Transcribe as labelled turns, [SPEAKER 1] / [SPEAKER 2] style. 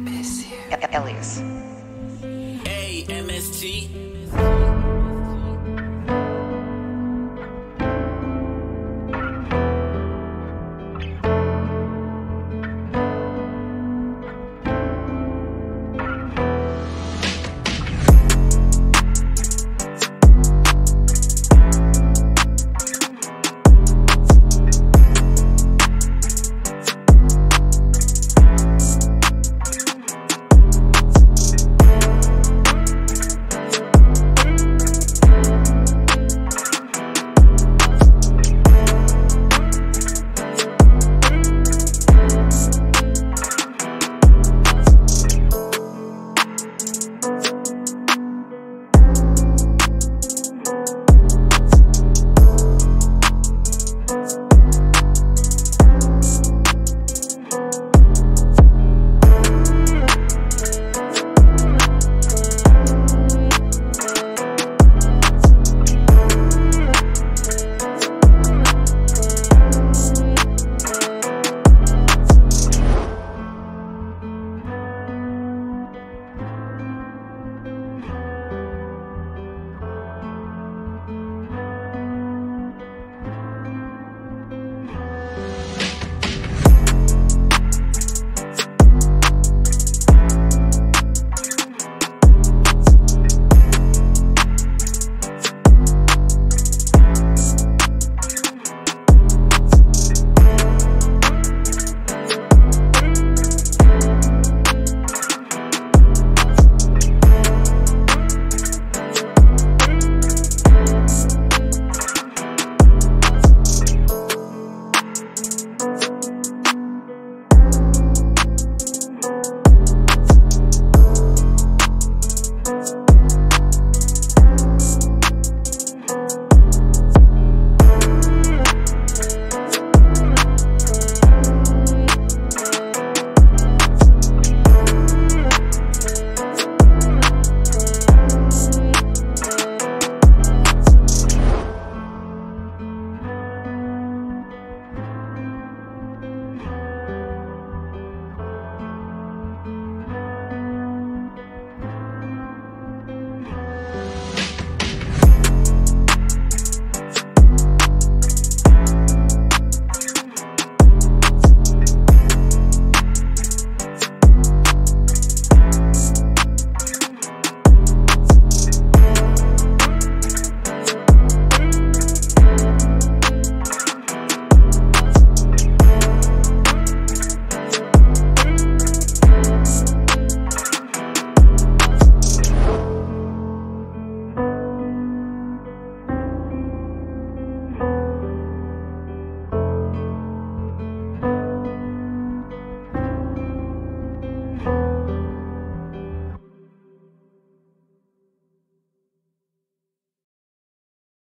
[SPEAKER 1] miss you. Elias.
[SPEAKER 2] A-M-S-T.